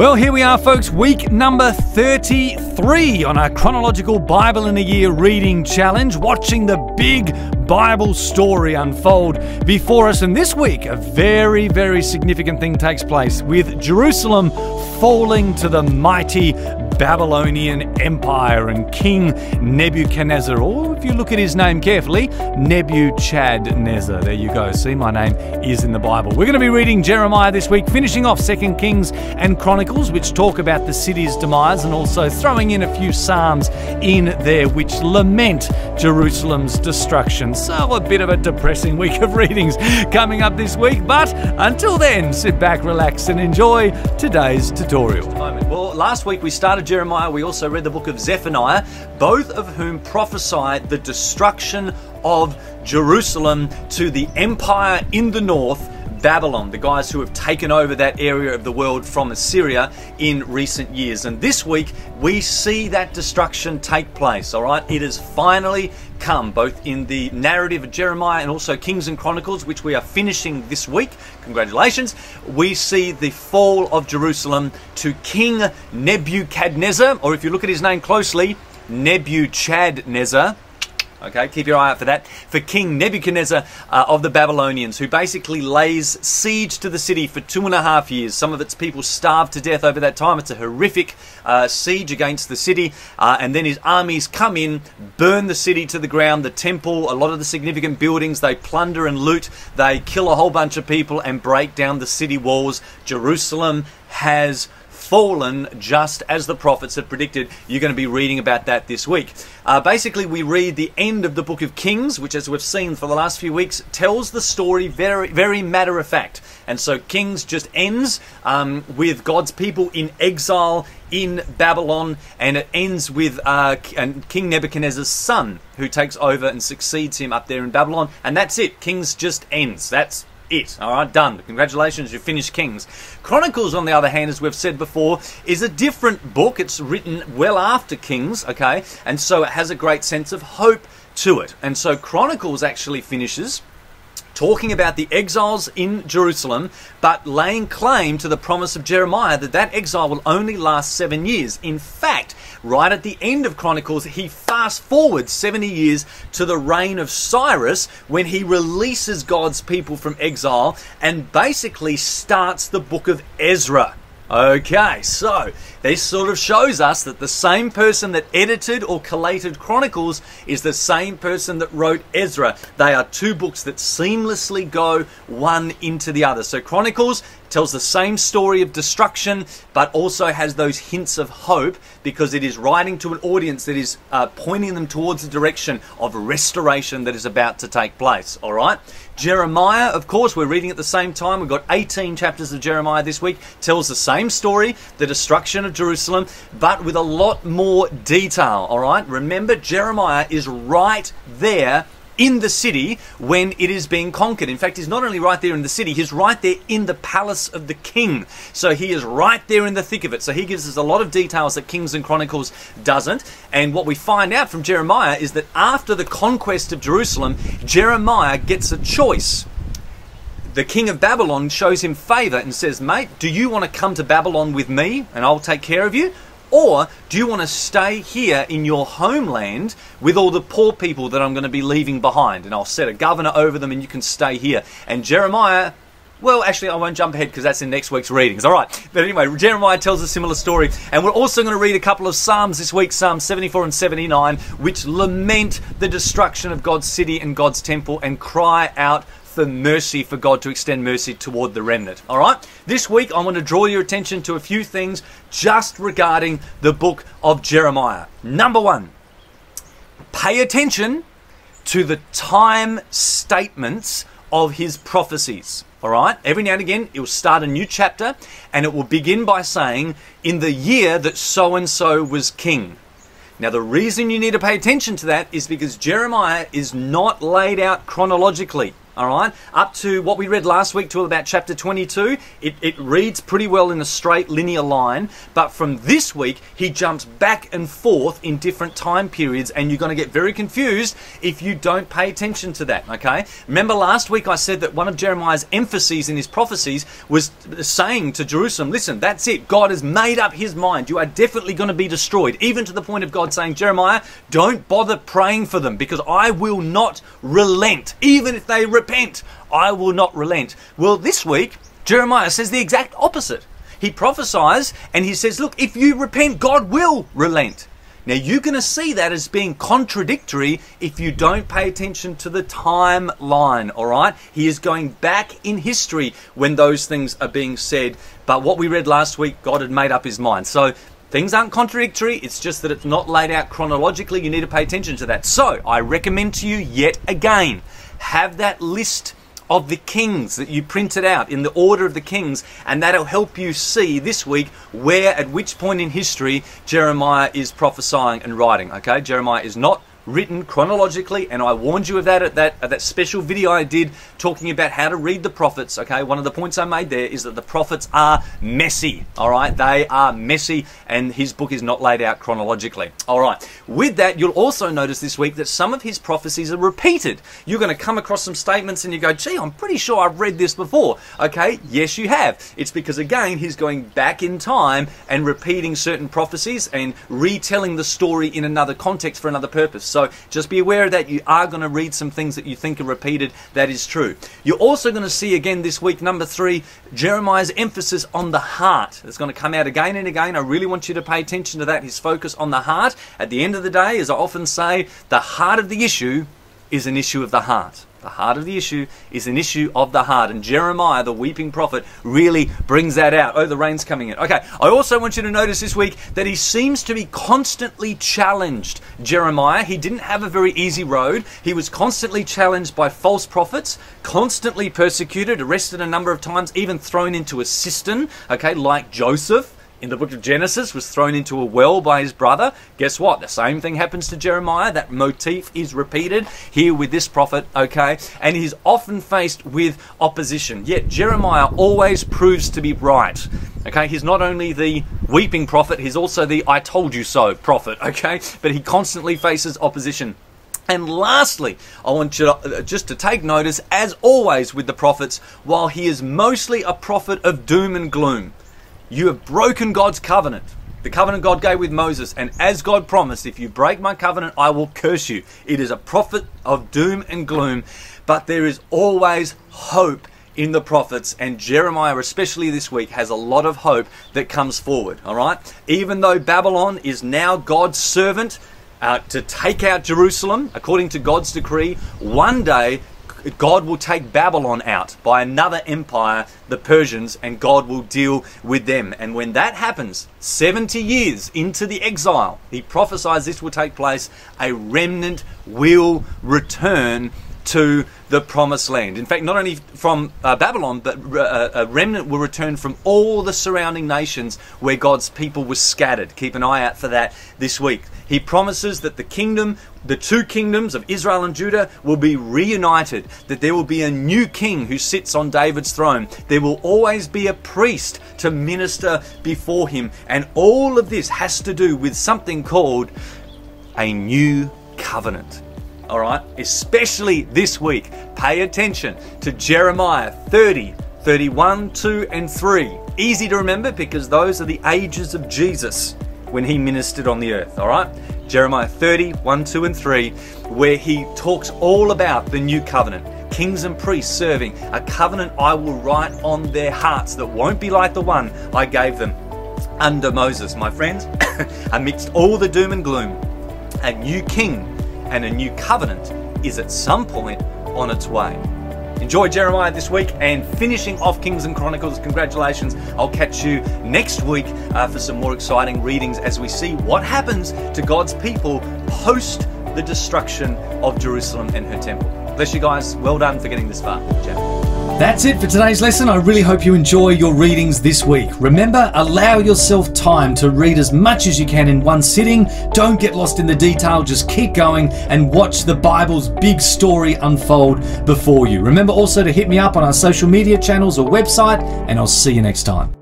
Well, here we are, folks, week number 33 on our chronological Bible in a Year reading challenge, watching the big Bible story unfold before us. And this week, a very, very significant thing takes place with Jerusalem falling to the mighty Babylonian Empire and King Nebuchadnezzar, or if you look at his name carefully, Nebuchadnezzar. There you go. See, my name is in the Bible. We're going to be reading Jeremiah this week, finishing off 2 Kings and Chronicles, which talk about the city's demise, and also throwing in a few Psalms in there which lament Jerusalem's destruction. So, oh, a bit of a depressing week of readings coming up this week, but until then, sit back, relax, and enjoy today's tutorial. Well, last week we started Jeremiah, we also read the book of Zephaniah, both of whom prophesied the destruction of Jerusalem to the empire in the north Babylon, the guys who have taken over that area of the world from Assyria in recent years. And this week, we see that destruction take place, all right? It has finally come, both in the narrative of Jeremiah and also Kings and Chronicles, which we are finishing this week. Congratulations. We see the fall of Jerusalem to King Nebuchadnezzar, or if you look at his name closely, Nebuchadnezzar. Okay, keep your eye out for that. For King Nebuchadnezzar uh, of the Babylonians, who basically lays siege to the city for two and a half years. Some of its people starved to death over that time. It's a horrific uh, siege against the city. Uh, and then his armies come in, burn the city to the ground, the temple, a lot of the significant buildings. They plunder and loot. They kill a whole bunch of people and break down the city walls. Jerusalem has fallen just as the prophets had predicted. You're going to be reading about that this week. Uh, basically, we read the end of the book of Kings, which, as we've seen for the last few weeks, tells the story very, very matter of fact. And so, Kings just ends um, with God's people in exile in Babylon, and it ends with uh, King Nebuchadnezzar's son, who takes over and succeeds him up there in Babylon. And that's it. Kings just ends. That's it. All right, done. Congratulations, you finished Kings. Chronicles, on the other hand, as we've said before, is a different book. It's written well after Kings, okay, and so it has a great sense of hope to it. And so Chronicles actually finishes talking about the exiles in Jerusalem, but laying claim to the promise of Jeremiah that that exile will only last seven years. In fact, right at the end of Chronicles, he fast forwards 70 years to the reign of Cyrus when he releases God's people from exile and basically starts the book of Ezra. Okay, so this sort of shows us that the same person that edited or collated Chronicles is the same person that wrote Ezra. They are two books that seamlessly go one into the other. So Chronicles tells the same story of destruction, but also has those hints of hope because it is writing to an audience that is uh, pointing them towards the direction of restoration that is about to take place. All right? Jeremiah, of course, we're reading at the same time. We've got 18 chapters of Jeremiah this week, tells the same story, the destruction of Jerusalem, but with a lot more detail. All right? Remember, Jeremiah is right there in the city when it is being conquered. In fact, he's not only right there in the city, he's right there in the palace of the king. So he is right there in the thick of it. So he gives us a lot of details that Kings and Chronicles doesn't. And what we find out from Jeremiah is that after the conquest of Jerusalem, Jeremiah gets a choice the king of Babylon shows him favor and says, Mate, do you want to come to Babylon with me and I'll take care of you? Or do you want to stay here in your homeland with all the poor people that I'm going to be leaving behind? And I'll set a governor over them and you can stay here. And Jeremiah well, actually, I won't jump ahead because that's in next week's readings. All right. But anyway, Jeremiah tells a similar story. And we're also going to read a couple of Psalms this week Psalm 74 and 79, which lament the destruction of God's city and God's temple and cry out for mercy, for God to extend mercy toward the remnant. All right? This week, I want to draw your attention to a few things just regarding the book of Jeremiah. Number one, pay attention to the time statements of his prophecies. All right? Every now and again, it will start a new chapter and it will begin by saying, In the year that so and so was king. Now, the reason you need to pay attention to that is because Jeremiah is not laid out chronologically. All right, up to what we read last week to about chapter 22. It, it reads pretty well in a straight linear line, but from this week, he jumps back and forth in different time periods, and you're going to get very confused if you don't pay attention to that, okay? Remember last week I said that one of Jeremiah's emphases in his prophecies was saying to Jerusalem, listen, that's it. God has made up his mind. You are definitely going to be destroyed, even to the point of God saying, Jeremiah, don't bother praying for them because I will not relent. Even if they repent, I will not relent. Well, this week, Jeremiah says the exact opposite. He prophesies and he says, Look, if you repent, God will relent. Now, you're going to see that as being contradictory if you don't pay attention to the timeline, all right? He is going back in history when those things are being said. But what we read last week, God had made up his mind. So Things aren't contradictory, it's just that it's not laid out chronologically. You need to pay attention to that. So, I recommend to you yet again have that list of the kings that you printed out in the order of the kings, and that'll help you see this week where, at which point in history, Jeremiah is prophesying and writing. Okay, Jeremiah is not written chronologically, and I warned you of that at that at that special video I did talking about how to read the prophets. Okay, one of the points I made there is that the prophets are messy. All right, they are messy, and his book is not laid out chronologically. All right, with that, you'll also notice this week that some of his prophecies are repeated. You're going to come across some statements, and you go, "Gee, I'm pretty sure I've read this before." Okay, yes, you have. It's because again, he's going back in time and repeating certain prophecies and retelling the story in another context for another purpose. So just be aware that you are going to read some things that you think are repeated. That is true. You're also going to see again this week, number three, Jeremiah's emphasis on the heart. It's going to come out again and again. I really want you to pay attention to that. His focus on the heart. At the end of the day, as I often say, the heart of the issue is an issue of the heart. The heart of the issue is an issue of the heart. And Jeremiah, the weeping prophet, really brings that out. Oh, the rain's coming in. Okay, I also want you to notice this week that he seems to be constantly challenged. Jeremiah, he didn't have a very easy road. He was constantly challenged by false prophets, constantly persecuted, arrested a number of times, even thrown into a cistern, okay, like Joseph in the book of Genesis was thrown into a well by his brother. Guess what? The same thing happens to Jeremiah. That motif is repeated here with this prophet, okay? And he's often faced with opposition. Yet Jeremiah always proves to be right. Okay, he's not only the weeping prophet, he's also the I told you so prophet, okay? But he constantly faces opposition. And lastly, I want you to, uh, just to take notice, as always with the prophets, while he is mostly a prophet of doom and gloom, you have broken God's covenant. The covenant God gave with Moses, and as God promised, if you break my covenant, I will curse you. It is a prophet of doom and gloom, but there is always hope in the prophets, and Jeremiah, especially this week, has a lot of hope that comes forward. All right? Even though Babylon is now God's servant uh, to take out Jerusalem, according to God's decree, one day God will take Babylon out by another empire, the Persians, and God will deal with them. And when that happens, 70 years into the exile, he prophesies this will take place, a remnant will return to the promised land. In fact, not only from uh, Babylon, but uh, a remnant will return from all the surrounding nations where God's people were scattered. Keep an eye out for that this week. He promises that the kingdom, the two kingdoms of Israel and Judah, will be reunited, that there will be a new king who sits on David's throne. There will always be a priest to minister before him. And all of this has to do with something called a new covenant all right? Especially this week. Pay attention to Jeremiah 30, 31, 2, and 3. Easy to remember because those are the ages of Jesus when he ministered on the earth, all right? Jeremiah 30, 1, 2, and 3, where he talks all about the new covenant. Kings and priests serving, a covenant I will write on their hearts that won't be like the one I gave them under Moses. My friends, amidst all the doom and gloom, a new king and a new covenant is at some point on its way. Enjoy Jeremiah this week and finishing off Kings and Chronicles. Congratulations. I'll catch you next week uh, for some more exciting readings as we see what happens to God's people post the destruction of Jerusalem and her temple. Bless you guys. Well done for getting this far. Ciao. That's it for today's lesson. I really hope you enjoy your readings this week. Remember, allow yourself time to read as much as you can in one sitting. Don't get lost in the detail, just keep going and watch the Bible's big story unfold before you. Remember also to hit me up on our social media channels or website, and I'll see you next time.